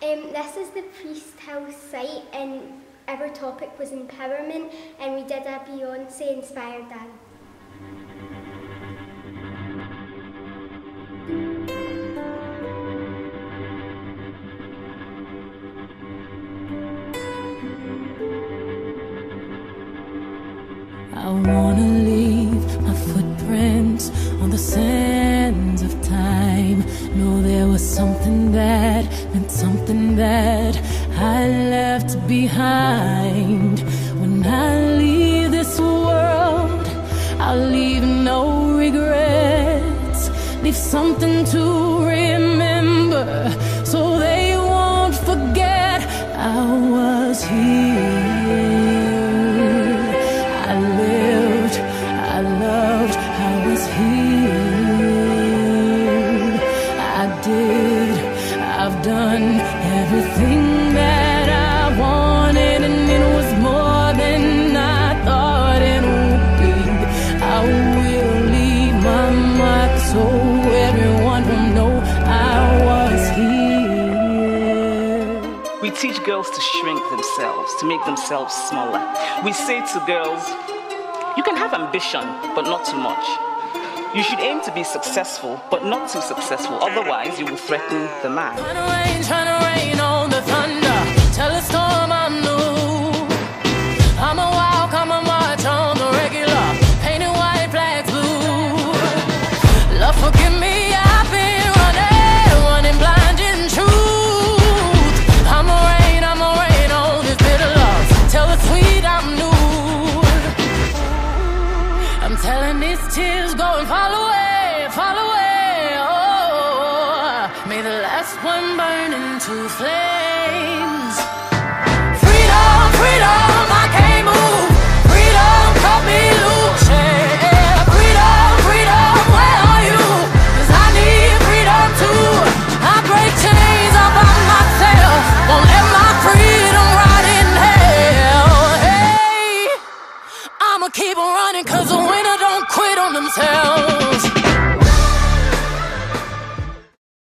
Um, this is the Priesthill site and our topic was empowerment and we did a Beyonce inspired dance. I wanna leave my footprints on the sands of something that meant something that I left behind. When I leave this world, I'll leave no regrets. Leave something to remember so they won't forget I was here. I lived, I loved, I was here. Done everything that I wanted, and it was more than I thought it would be. I will leave my mark so everyone will know I was here. We teach girls to shrink themselves, to make themselves smaller. We say to girls, you can have ambition, but not too much. You should aim to be successful, but not too successful, otherwise, you will threaten the man. Telling these tears go and fall away, fall away. Oh, may the last one burn into flames. Hey.